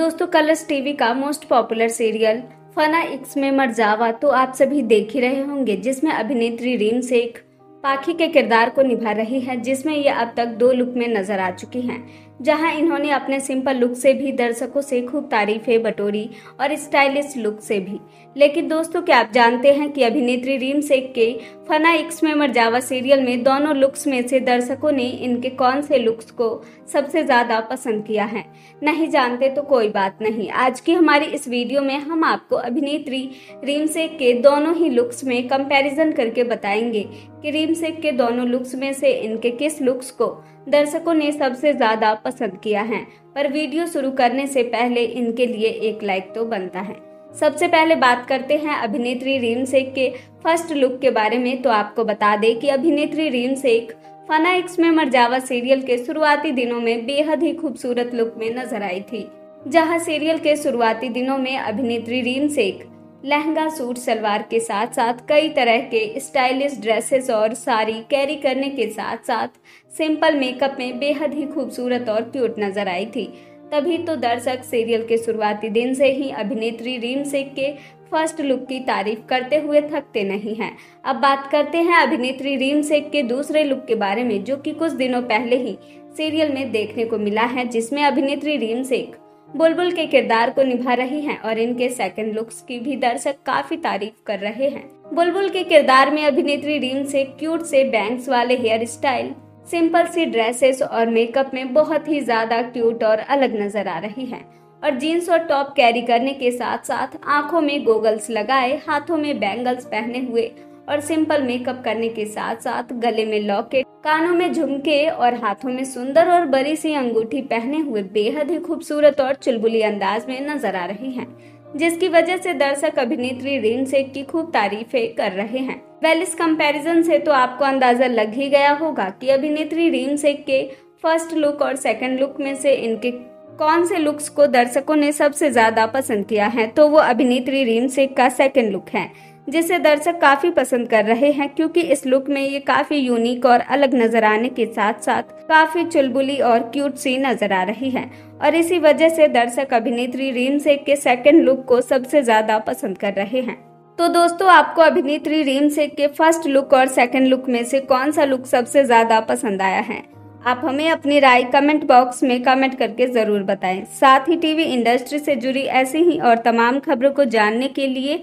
दोस्तों, Colors TV का most popular serial Fanaa इक्स में मर जावा तो आप सभी देख ही रहे होंगे, जिसमें अभिनेत्री रीम शेख पाखी के किरदार को निभा रही है, जिसमें ये अब तक दो लुक में नज़र आ चुकी हैं। जहाँ इन्होंने अपने सिंपल लुक से भी, दर्शकों से खूब तारीफें बटोरी और स्टाइलिश लुक से भी। लेकिन दोस्तों, क्या आप जानते हैं कि अभिनेत्री रीम शेख के फना इक्स में मरजावा सीरियल में दोनों लुक्स में से दर्शकों ने इनके कौन से लुक्स को सबसे ज़्यादा पसंद किया है? नहीं जानते तो कोई बात नहीं। आज की हमारी इस वीडियो में हम आपको अभिनेत्री रीम शेख के दोनों ही लुक्स में कंपैरिजन करके बताएँगे कि रीम शेख के दोनों लुक्स में से इनके किस लुक्स को दर्शकों ने सबसे ज़्यादा पसंद किया है, पर वीडियो शुरू करने से पहले इनके लिए एक लाइक तो बनता है। सबसे पहले बात करते हैं अभिनेत्री रीम शेख के फ़र्स्ट लुक के बारे में तो आपको बता दें कि अभिनेत्री रीम शेख फना एक्स में मरजावा सीरियल के शुरुआती दिनों में बेहद ही खूबसूरत लुक में नज़र आई थी, जहाँ सीरियल के शुरुआती दिनों में अभिनेत्री रीम शेख लहंगा सूट, सलवार के साथ साथ कई तरह के स्टाइलिश ड्रेसेस और साड़ी कैरी करने के साथ साथ सिंपल मेकअप में बेहद ही खूबसूरत और क्यूट नज़र आई थी। तभी तो दर्शक सीरियल के शुरुआती दिन से ही अभिनेत्री रीम शेख के फ़र्स्ट लुक की तारीफ़ करते हुए थकते नहीं हैं। अब बात करते हैं अभिनेत्री रीम शेख के दूसरे लुक के बारे में, जो कि कुछ दिनों पहले ही सीरियल में देखने को मिला है, जिसमें अभिनेत्री रीम शेख बुलबुल के किरदार को निभा रही हैं और इनके सेकंड लुक्स की भी दर्शक काफ़ी तारीफ़ कर रहे हैं। बुलबुल के किरदार में अभिनेत्री रीम से क्यूट से बैंक्स वाले हेयर स्टाइल सिंपल सी ड्रेसेस और मेकअप में बहुत ही ज़्यादा क्यूट और अलग नज़र आ रही है। और जीन्स और टॉप कैरी करने के साथ साथ आँखों में गोगल्स लगाए, हाथों में बैंगल्स पहने हुए और सिंपल मेकअप करने के साथ साथ गले में लॉकेट, कानों में झुमके और हाथों में सुंदर और बड़ी सी अंगूठी पहने हुए बेहद ही खूबसूरत और चुलबुली अंदाज में नज़र आ रही हैं, जिसकी वजह से दर्शक अभिनेत्री रीन शेख की खूब तारीफें कर रहे हैं। वेल इस कंपैरिजन से तो आपको अंदाज़ा लग ही गया होगा कि अभिनेत्री रीन शेख के फ़र्स्ट लुक और सेकंड लुक में से इनके कौन से लुक्स को दर्शकों ने सबसे ज़्यादा पसंद किया है तो वो अभिनेत्री रीम शेख का सेकंड लुक है। जिसे दर्शक काफ़ी पसंद कर रहे हैं, क्योंकि इस लुक में ये काफ़ी यूनिक और अलग नज़र आने के साथ साथ काफ़ी चुलबुली और क्यूट सी नज़र आ रही है। और इसी वजह से दर्शक अभिनेत्री रीम शेख के सेकंड लुक को सबसे ज़्यादा पसंद कर रहे हैं। तो दोस्तों, आपको अभिनेत्री रीम शेख के फ़र्स्ट लुक और सेकंड लुक में से कौन सा लुक सबसे ज़्यादा पसंद आया है? आप हमें अपनी राय कमेंट बॉक्स में कमेंट करके ज़रूर बताएँ। साथ ही टीवी इंडस्ट्री से जुड़ी ऐसी ही और तमाम खबरों को जानने के लिए